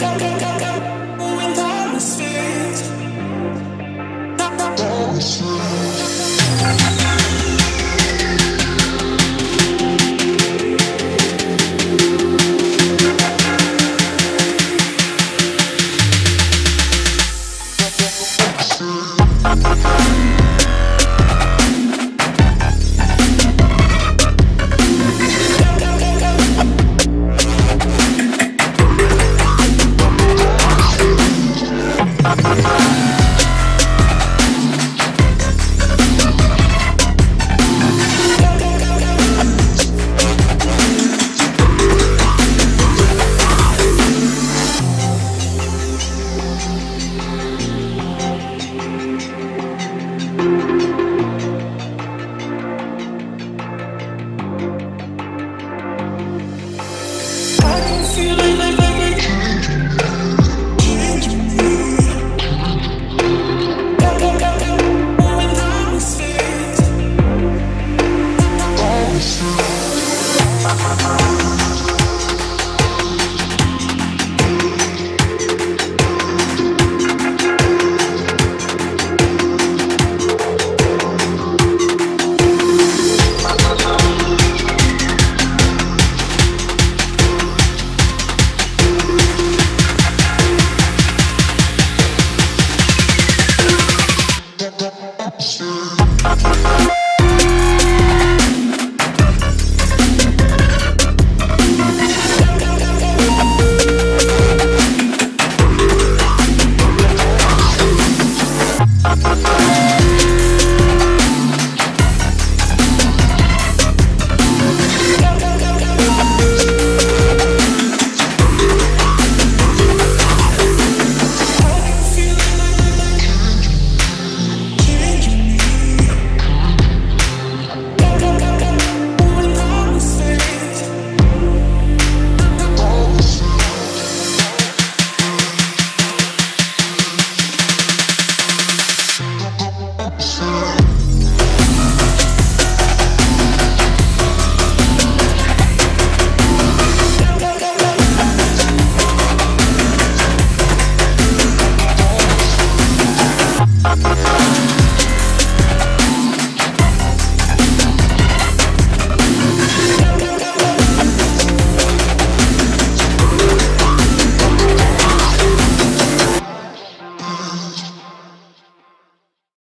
Carga you